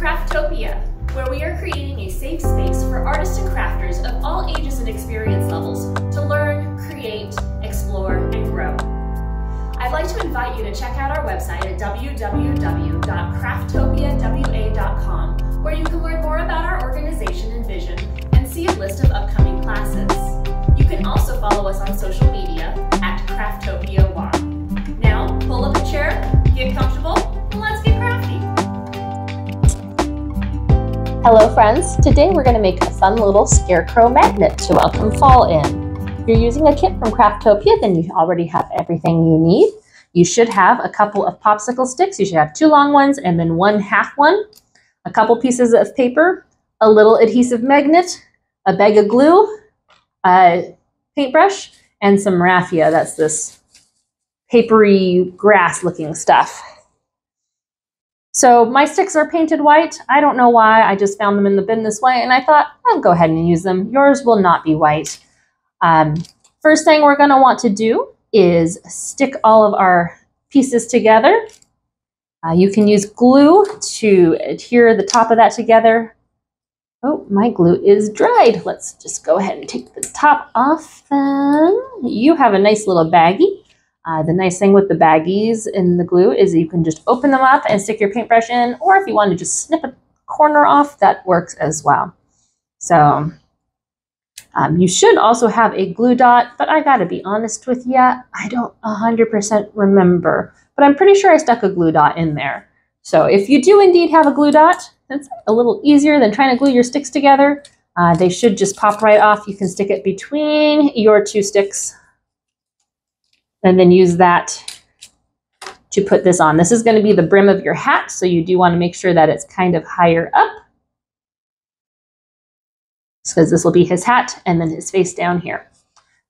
Craftopia, where we are creating a safe space for artists and crafters of all ages and experience levels to learn, create, explore, and grow. I'd like to invite you to check out our website at www.craftopiawa.com, where you can learn more about our organization and vision and see a list of upcoming classes. You can also follow us on social media Hello friends, today we're going to make a fun little scarecrow magnet to welcome fall in. If you're using a kit from Craftopia, then you already have everything you need. You should have a couple of popsicle sticks. You should have two long ones and then one half one, a couple pieces of paper, a little adhesive magnet, a bag of glue, a paintbrush, and some raffia. That's this papery grass looking stuff. So my sticks are painted white. I don't know why. I just found them in the bin this way and I thought I'll go ahead and use them. Yours will not be white. Um, first thing we're going to want to do is stick all of our pieces together. Uh, you can use glue to adhere the top of that together. Oh, my glue is dried. Let's just go ahead and take the top off then. You have a nice little baggie. Uh, the nice thing with the baggies in the glue is you can just open them up and stick your paintbrush in, or if you want to just snip a corner off, that works as well. So um, you should also have a glue dot, but I gotta be honest with you, I don't 100% remember, but I'm pretty sure I stuck a glue dot in there. So if you do indeed have a glue dot, it's a little easier than trying to glue your sticks together. Uh, they should just pop right off. You can stick it between your two sticks and then use that to put this on. This is going to be the brim of your hat, so you do want to make sure that it's kind of higher up because this will be his hat and then his face down here.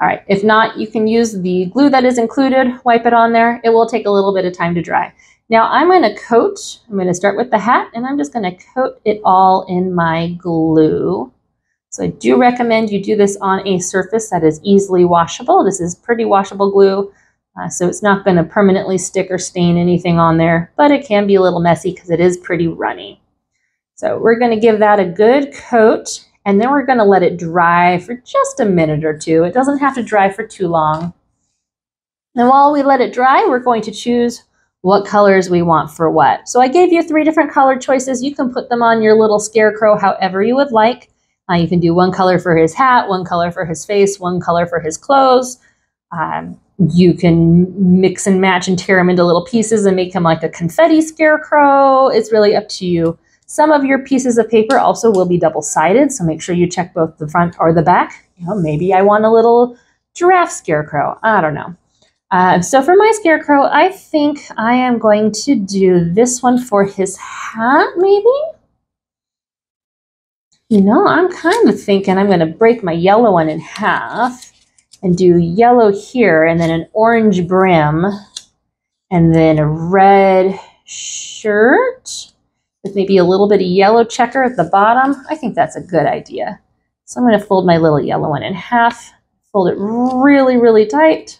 All right, if not, you can use the glue that is included, wipe it on there. It will take a little bit of time to dry. Now I'm going to coat, I'm going to start with the hat and I'm just going to coat it all in my glue. So I do recommend you do this on a surface that is easily washable. This is pretty washable glue, uh, so it's not going to permanently stick or stain anything on there, but it can be a little messy because it is pretty runny. So we're going to give that a good coat, and then we're going to let it dry for just a minute or two. It doesn't have to dry for too long. And while we let it dry, we're going to choose what colors we want for what. So I gave you three different color choices. You can put them on your little scarecrow however you would like. Uh, you can do one color for his hat, one color for his face, one color for his clothes. Um, you can mix and match and tear him into little pieces and make him like a confetti scarecrow. It's really up to you. Some of your pieces of paper also will be double-sided, so make sure you check both the front or the back. You know, maybe I want a little giraffe scarecrow. I don't know. Uh, so for my scarecrow, I think I am going to do this one for his hat, maybe? You know, I'm kind of thinking I'm going to break my yellow one in half and do yellow here and then an orange brim and then a red shirt with maybe a little bit of yellow checker at the bottom. I think that's a good idea. So I'm going to fold my little yellow one in half, fold it really, really tight.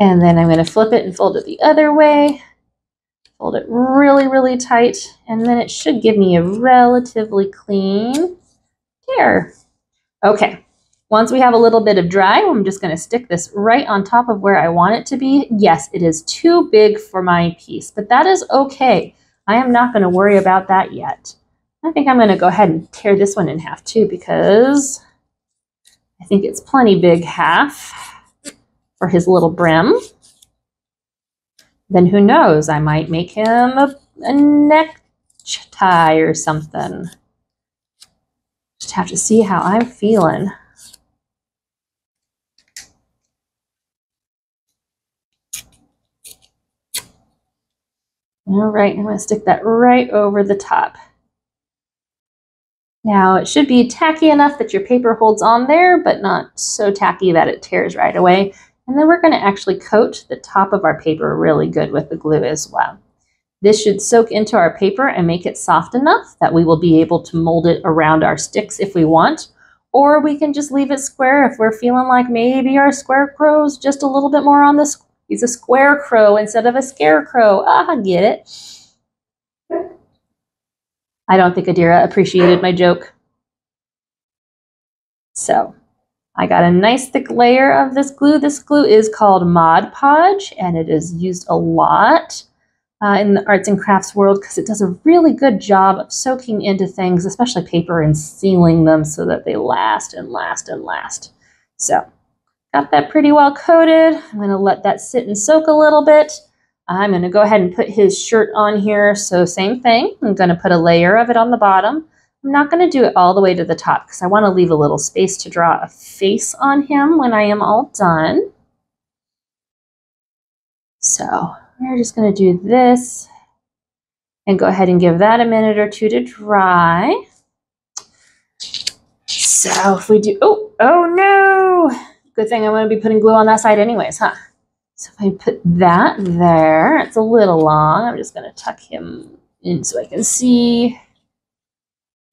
And then I'm going to flip it and fold it the other way. Fold it really, really tight, and then it should give me a relatively clean tear. Okay, once we have a little bit of dry, I'm just going to stick this right on top of where I want it to be. Yes, it is too big for my piece, but that is okay. I am not going to worry about that yet. I think I'm going to go ahead and tear this one in half too because I think it's plenty big half for his little brim then who knows? I might make him a, a neck tie or something. Just have to see how I'm feeling. All right, I'm going to stick that right over the top. Now it should be tacky enough that your paper holds on there, but not so tacky that it tears right away. And then we're going to actually coat the top of our paper really good with the glue as well. This should soak into our paper and make it soft enough that we will be able to mold it around our sticks if we want. Or we can just leave it square if we're feeling like maybe our squarecrow's just a little bit more on the, he's a square crow instead of a scarecrow. Ah, I get it. I don't think Adira appreciated my joke. So I got a nice thick layer of this glue. This glue is called Mod Podge and it is used a lot uh, in the arts and crafts world because it does a really good job of soaking into things, especially paper, and sealing them so that they last and last and last. So got that pretty well coated. I'm going to let that sit and soak a little bit. I'm going to go ahead and put his shirt on here. So same thing. I'm going to put a layer of it on the bottom. I'm not going to do it all the way to the top because I want to leave a little space to draw a face on him when I am all done. So we're just going to do this and go ahead and give that a minute or two to dry. So if we do, oh, oh no. Good thing I'm going to be putting glue on that side anyways, huh? So if I put that there, it's a little long. I'm just going to tuck him in so I can see.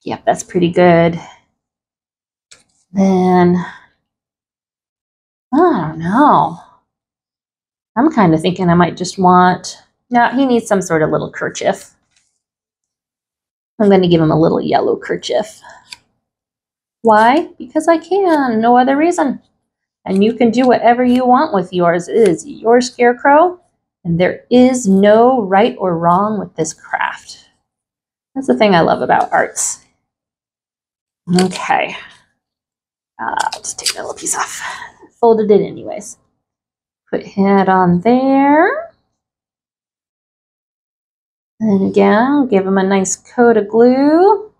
Yep, that's pretty good. Then, I don't know. I'm kind of thinking I might just want, no, he needs some sort of little kerchief. I'm going to give him a little yellow kerchief. Why? Because I can, no other reason. And you can do whatever you want with yours. It is your scarecrow, and there is no right or wrong with this craft. That's the thing I love about arts. Okay. Uh, just take that little piece off. Folded it anyways. Put head on there. And again, give them a nice coat of glue.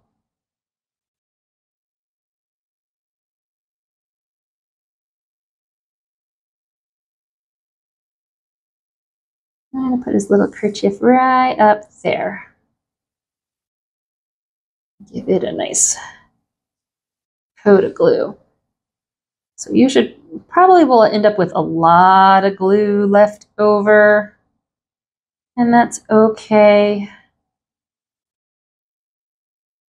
I'm going to put his little kerchief right up there. Give it a nice coat of glue. So you should probably will end up with a lot of glue left over. And that's okay.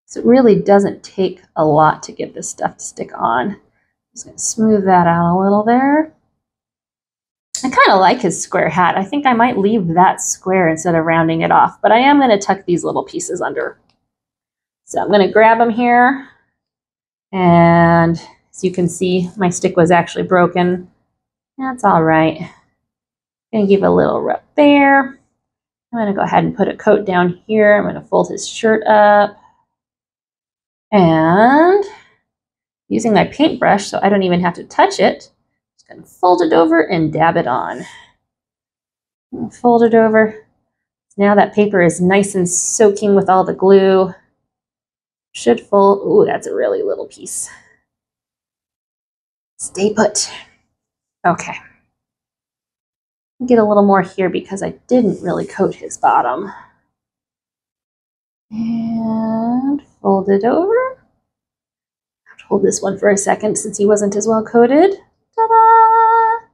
So it really doesn't take a lot to get this stuff to stick on. Just going to smooth that out a little there. I kind of like his square hat. I think I might leave that square instead of rounding it off, but I am going to tuck these little pieces under. So I'm going to grab them here and as you can see, my stick was actually broken. That's all right. I'm Gonna give a little rub there. I'm gonna go ahead and put a coat down here. I'm gonna fold his shirt up. And using my paintbrush so I don't even have to touch it, just gonna fold it over and dab it on. Fold it over. Now that paper is nice and soaking with all the glue. Should fold, ooh, that's a really little piece. Stay put. Okay. Get a little more here because I didn't really coat his bottom. And fold it over. Hold this one for a second since he wasn't as well coated. Ta-da!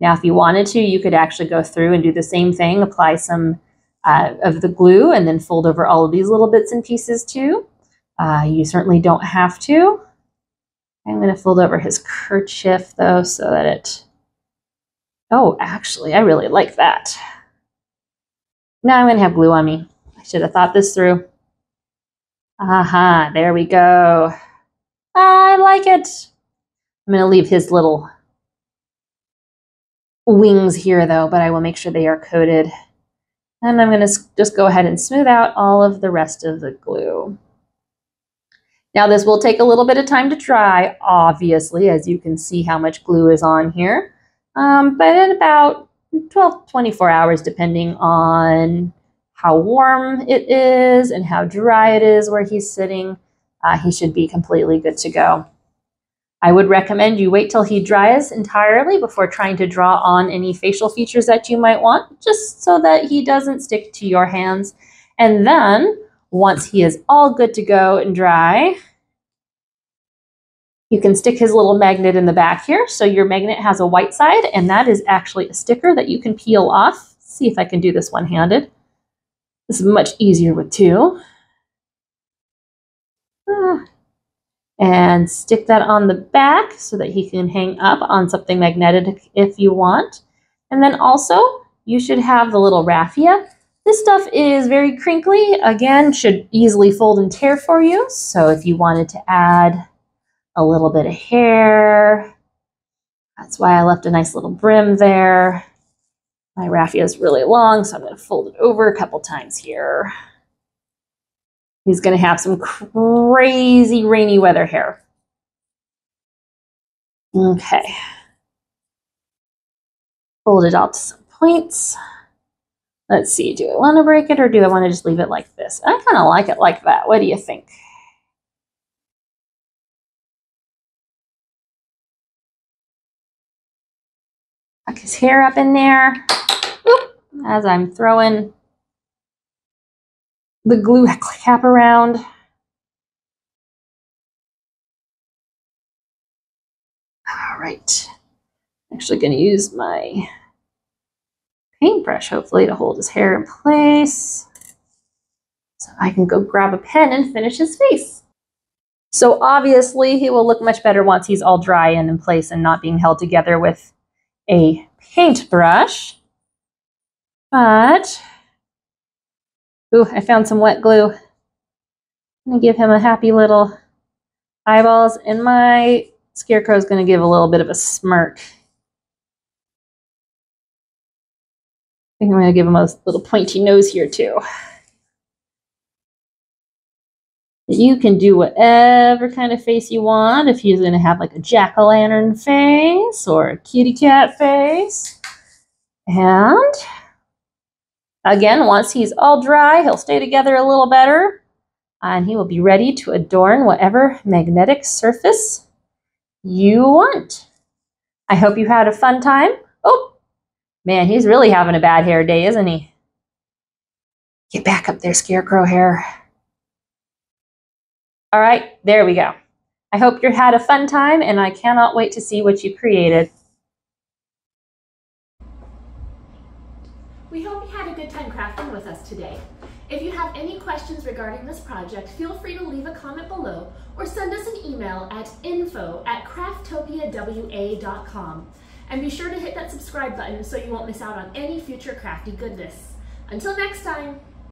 Now, if you wanted to, you could actually go through and do the same thing, apply some uh, of the glue and then fold over all of these little bits and pieces too. Uh, you certainly don't have to. I'm going to fold over his kerchief though so that it, oh, actually, I really like that. Now I'm going to have glue on me. I should have thought this through. Aha, there we go. I like it. I'm going to leave his little wings here though, but I will make sure they are coated. And I'm going to just go ahead and smooth out all of the rest of the glue. Now this will take a little bit of time to dry, obviously, as you can see how much glue is on here. Um, but in about 12, 24 hours, depending on how warm it is and how dry it is where he's sitting, uh, he should be completely good to go. I would recommend you wait till he dries entirely before trying to draw on any facial features that you might want, just so that he doesn't stick to your hands. And then once he is all good to go and dry, you can stick his little magnet in the back here. So your magnet has a white side, and that is actually a sticker that you can peel off. see if I can do this one-handed. This is much easier with two. Ah. And stick that on the back so that he can hang up on something magnetic if you want. And then also, you should have the little raffia This stuff is very crinkly. Again, should easily fold and tear for you. So if you wanted to add a little bit of hair, that's why I left a nice little brim there. My raffia is really long, so I'm going to fold it over a couple times here. He's going to have some crazy rainy weather hair. Okay. Fold it all to some points. Let's see, do I want to break it or do I want to just leave it like this? I kind of like it like that. What do you think? Tuck his hair up in there. Oop, as I'm throwing the glue cap around. All right. Actually going to use my paintbrush, hopefully, to hold his hair in place. So I can go grab a pen and finish his face. So obviously, he will look much better once he's all dry and in place and not being held together with a paintbrush. But, ooh, I found some wet glue. I'm to give him a happy little eyeballs. And my scarecrow is going to give a little bit of a smirk. Think I'm going to give him a little pointy nose here too. You can do whatever kind of face you want. If he's going to have like a jack-o'-lantern face or a kitty cat face. And again, once he's all dry, he'll stay together a little better. And he will be ready to adorn whatever magnetic surface you want. I hope you had a fun time. Man, he's really having a bad hair day, isn't he? Get back up there, scarecrow hair. All right, there we go. I hope you had a fun time and I cannot wait to see what you created. We hope you had a good time crafting with us today. If you have any questions regarding this project, feel free to leave a comment below or send us an email at info at craftopiawa.com. And be sure to hit that subscribe button so you won't miss out on any future crafty goodness. Until next time!